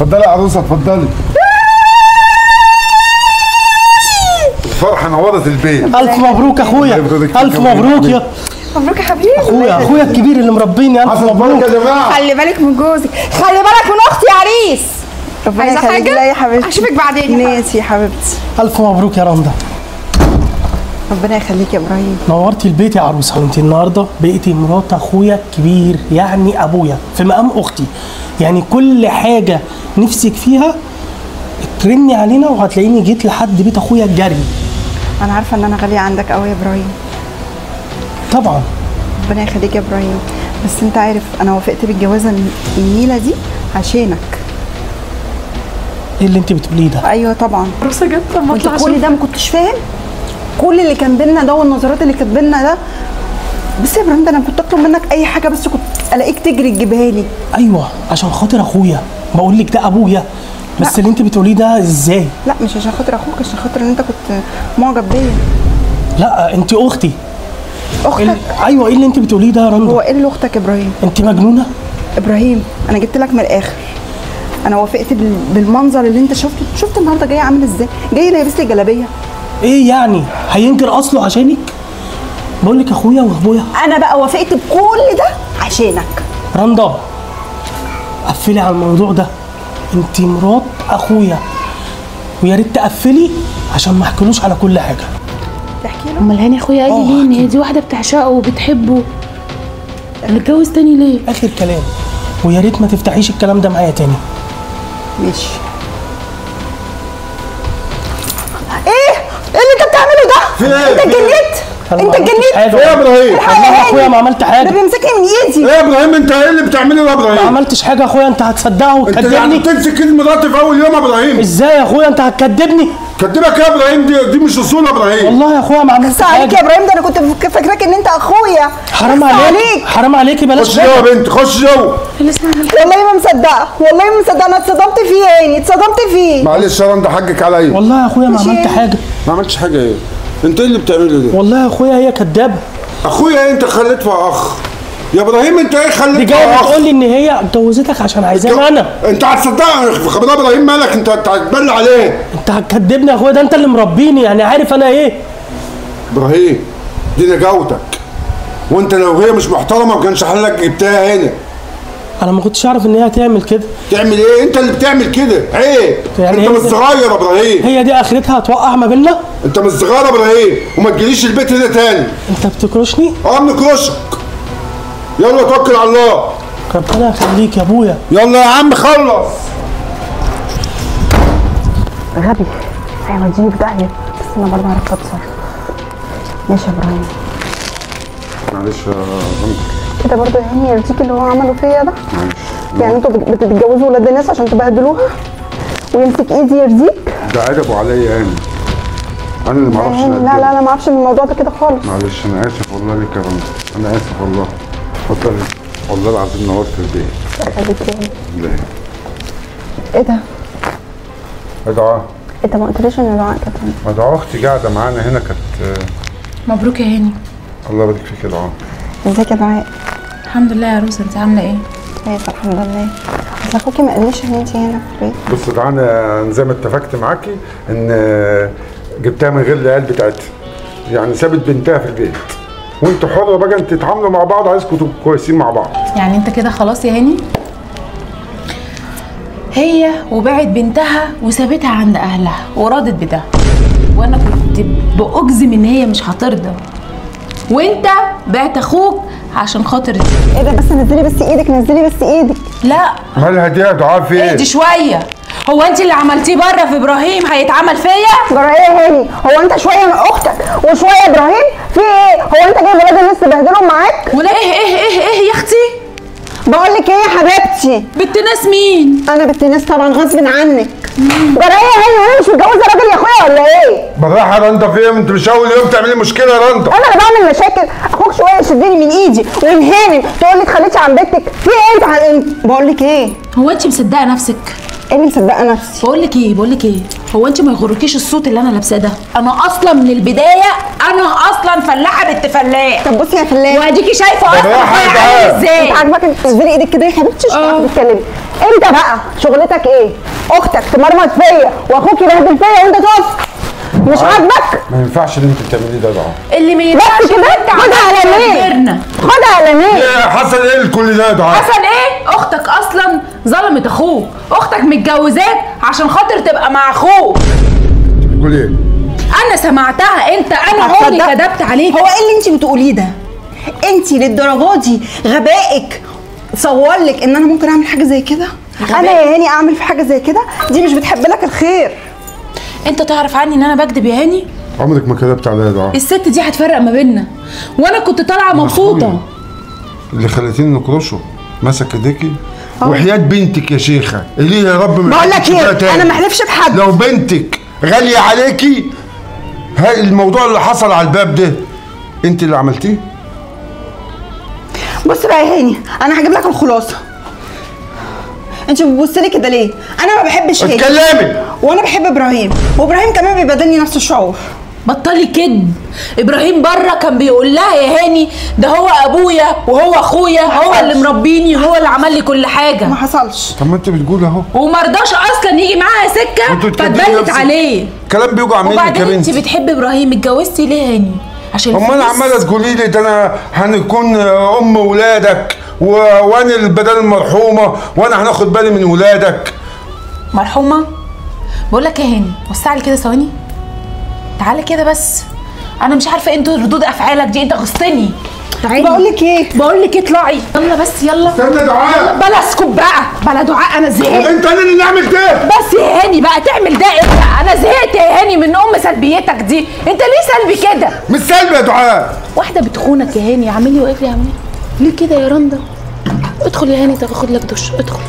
اتفضلي يا عروسة اتفضلي. الفرحه نورت البيت. ألف مبروك أخويا. ألف مبروك يا مبروك يا حبيبي. أخويا أخويا الكبير اللي مربيني ألف مبروك. يا جماعة. خلي بالك من جوزك. خلي بالك من أختي يا عريس. ربنا عايزة يخليك حاجة؟ لا يا حبيبتي. اشوفك بعدين يا حبيبتي. ماشي يا حبيبتي. ألف مبروك يا رندا ربنا يخليك يا إبراهيم. نورتي البيت يا عروسة. وانت النهارده بقيتي مرات أخويا الكبير يعني أبويا. في مقام أختي. يعني كل حاجة نفسك فيها اكرمني علينا وهتلاقيني جيت لحد بيت أخويا الجري. أنا عارفة إن أنا غالية عندك قوي يا إبراهيم. طبعا. ربنا يخليك يا إبراهيم. بس أنت عارف أنا وافقت بالجوازه النيله دي عشانك. إيه اللي أنت بتقوليه ده؟ أيوه طبعا. عروسه جت لما اطلع كل ده ما كنتش فاهم؟ كل اللي كان بينا ده والنظرات اللي كانت بينا ده بس يا إبراهيم ده أنا كنت أطلب منك أي حاجة بس كنت ألاقيك تجري تجيبها لي. أيوه عشان خاطر أخويا. بقول لك ده أبويا. بس لا. اللي أنت بتقوليه ده إزاي؟ لا مش عشان خاطر أخوك عشان خاطر إن أنت كنت معجب بيا. لا أنت أختي. أختك؟ ال- أيوه إيه اللي أنت بتقوليه ده يا هو رندا إيه اللي أختك يا إبراهيم؟ أنت مجنونة؟ إبراهيم أنا جبت لك من الآخر. أنا وافقت بال- بالمنظر اللي أنت شفته. شفت النهارده جاي عامل إزاي؟ جاي لابس لي جلابية. إيه يعني؟ هينكر أصله عشانك بقول لك أخويا وأبويا. أنا بقى وافقت بكل ده عشانك. رندا قفلي على الموضوع ده. انت مرات أخويا. ويا ريت تقفلي عشان ما أحكيلوش على كل حاجة. تحكي له؟ أمال هاني أخويا قال آه، لي ليه. هي دي واحدة بتعشقه وبتحبه. نتجوز تاني ليه؟ آخر كلام. ويا ريت ما تفتحيش الكلام ده معايا تاني. ماشي. إيه؟ إيه اللي أنت بتعمله ده؟ إيه؟ أنت؟ اتجننت؟ أنت عملتش اتجننت. إيه يا إبراهيم؟ والله يا أخويا. ما عملت ده حاجة بيمسكني من إيدي. إيه يا إبراهيم أنت إيه اللي بتعمله يا ما إبراهيم؟ عملتش حاجة يا أخويا أنت هتصدقه أنت وتكذبني. يعني تمسك ايد مراتي في أول يوم يا إبراهيم. إزاي يا أخويا؟ أنت هتكذبني؟ كدبك يا إبراهيم دي دي مش أصول يا إبراهيم. والله يا أخويا ما عملت بس عليك يا حاجة. إبراهيم ده أنا كنت فاك- فاكراك إن أنت أخويا. حرام عليك. حرام عليكي بلاش خش جوه يا. بنت خش جوه والله ما مصدقه والله ما مصدقه أنا اتصدمت فيه يا عيني اتصدمت فيه. معلش يا رندا حقك عليا. والله يا أخويا ما عملت إيه؟ حاجة. ما عملتش حاجة إيه؟ انت إيه اللي بتعمله ده؟ والله يا اخويا هي كدابة. اخويا انت خليتها اخ. يا إبراهيم انت إيه دي خليتها جاية اخ؟ بتقول لي إن هي اتجوزتك عشان عايزاني أنا. انت هتصدقها خبر إبراهيم مالك؟ انت هتبل عليه. انت هتكدبني يا اخويا؟ ده انت اللي مربيني. يعني عارف أنا إيه؟ إبراهيم دي نجاوتك. وانت لو هي مش محترمة ما كانش حلك جبتها هنا. أنا ما كنتش أعرف إن هي هتعمل كده. تعمل إيه؟ أنت اللي بتعمل كده. عيب. يعني أنت هي- مش صغير يا إبراهيم. هي دي آخرتها؟ هتوقع ما بيننا؟ أنت مش صغير يا إبراهيم. وما تجيليش البيت هنا تاني. أنت بتكرشني؟ آه بنكرشك. يلا توكل على الله. ربنا يخليك يا أبويا. يلا يا عم خلص. غبي. هيوديني في داهيه بس أنا برضه عرفت أتصرف. ماشي يا إبراهيم. معلش يا بنت كده برضه يا عيني يرضيك اللي هو عمله فيا ده. يعني أنتوا بت- بتتجوزوا ولاد الناس عشان تبهدلوها؟ ويمسك ايدي يرضيك؟ ده عجبه عليا أنا أنا اللي ما أعرفش لا لا لا أنا ما أعرفش الموضوع ده كده خالص. معلش أنا آسف والله لك يا بنت. أنا آسف والله. اتفضل والله العظيم نورت البيت. خليك يعني. لا. إيه ده؟ ادعاء انت ما قلتليش إن دعاء كانت هنا. ادعاء أختي قاعدة معانا هنا كانت مبروك يا هاني. الله يبارك فيك يا دعاء. إزيك يا دعاء؟ الحمد لله يا روسه انت عاملة إيه؟ كويس الحمد لله. اصل أخوكي ما قاليش إن انت هنا في البيت. بص ده أنا زي ما اتفقت معاكي إن جبتها من غير العيال بتاعتها. يعني سابت بنتها في البيت. وأنتوا حرة بقى أنتوا تتعاملوا مع بعض عايزكم تبقوا كويسين مع بعض. يعني أنت كده خلاص يا هاني؟ هي وباعت بنتها وسابتها عند أهلها وراضت بده. وأنا كنت بأجزم إن هي مش هترضى. وأنت بعت أخوك عشان خاطر دي. إيه ده بس نزلي بس إيدك نزلي بس إيدك. لا. مالها دي يا دعاء في إيه؟ اهدي شوية. هو انت اللي عملتيه بره في إبراهيم؟ هيتعمل فيا؟ جرى إيه يا هاني؟ هو انت شوية من أختك وشوية إبراهيم؟ في إيه؟ هو انت جايب ولاد الناس تبهدلهم معاك؟ ولا إيه إيه إيه إيه يا أختي؟ بقول لك إيه يا حبيبتي؟ بنت ناس مين؟ أنا بنت ناس طبعا غصب عنك جرى إيه وأنا مش متجوزة راجل يا أخويا ولا إيه؟ بالراحة يا رندا في إيه؟ أنت مش أول يوم تعملي مشكلة يا رندا أنا اللي بعمل مشاكل. أخوك شوية يشدني من إيدي وينهاني تقول لي اتخليتي عن بنتك في إيه؟ أنت عن بقول لك إيه؟ هو أنت مصدقة نفسك؟ إيه اللي مصدقة نفسي. بقول لك إيه؟ بقول لك إيه؟ هو أنت ما يغركيش الصوت اللي أنا لابساه ده؟ أنا أصلا من البداية أنا أصلا فلاحة بنت فلاح. طب بصي يا فلاح. وأديكي شايفة أصلا عامل. إزاي؟ أنت عاجبك تنزلي إيدك كده يا حبيبتي؟ مش آه. هتعرفي تتكلمي. انت بقى شغلتك إيه؟ أختك تمرمط فيا واخوك يبهدل فيا وانت تقف مش عاجبك؟ ما ينفعش اللي انت بتعمليه ده دعاء اللي ما ينفعش بس كده انت خدها على مين. خدها على مين؟ حصل إيه كل ده يا دعاء حصل إيه؟ أختك أصلا ظلمت أخوك. أختك متجوزاك عشان خاطر تبقى مع أخوك. بتقول إيه؟ أنا سمعتها. انت أنا عمري؟ كدبت عليك. هو إيه اللي انت بتقوليه ده؟ انت للدرجة دي غبائك صور لك ان أنا ممكن اعمل حاجة زي كده؟ أنا يا هاني اعمل في حاجة زي كده؟ دي مش بتحب لك الخير. انت تعرف عني ان أنا بكدب يا هاني؟ عمرك ما كذبت عليا يا دعاء الست دي هتفرق ما بيننا. وأنا كنت طالعة مبسوطة. اللي خليتيني نكرشه مسك ايديكي وحياة بنتك يا شيخة. اللي يا رب ما بقول لك إيه. أنا ما أحلفش بحد. لو بنتك غالية عليكي الموضوع اللي حصل على الباب ده أنت اللي عملتيه؟ بص بقى يا هاني أنا هجيب لك الخلاصة. أنت بتبص لي كده ليه؟ أنا ما بحبش هاني. اتكلمي. وأنا بحب إبراهيم. وإبراهيم كمان بيبادلني نفس الشعور. بطلي كذب إبراهيم بره كان بيقول لها يا هاني ده هو أبويا وهو أخويا هو اللي مربيني هو اللي عمل لي كل حاجة. ما حصلش. طب ما أنت بتقول أهو. ومرضاش أصلا يجي معاها سكة فاتبنت نفسك. عليه. كلام بيوجع يا وبعدين أنت بتحبي إبراهيم اتجوزتي ليه يا هاني؟ عشان أمال؟ عمالة تقولي لي ده أنا هنكون أم ولادك و... وأنا اللي بدل المرحومة وأنا هناخد بالي من ولادك. مرحومة؟ بقول لك يا هاني وسع لي كده ثواني. تعالى كده بس. أنا مش عارفة انت ردود أفعالك دي أنت غصتني. تعالي. بقول لك إيه؟ بقول لك اطلعي. يلا بس يلا. استنى دعاء. بلا اسكت بقى. بلا دعاء أنا زهقت. أنت أنا اللي عملت ده؟ بس يا هاني بقى تعمل ده. انت أنا زهقت يا هاني من أم سلبيتك دي. سلبي كده. مش سلبي يا دعاء. واحدة بتخونك يا هاني اعملي واقف لي اعملي ليه كده يا رندا؟ ادخل يا هاني طب خد لك دش ادخل.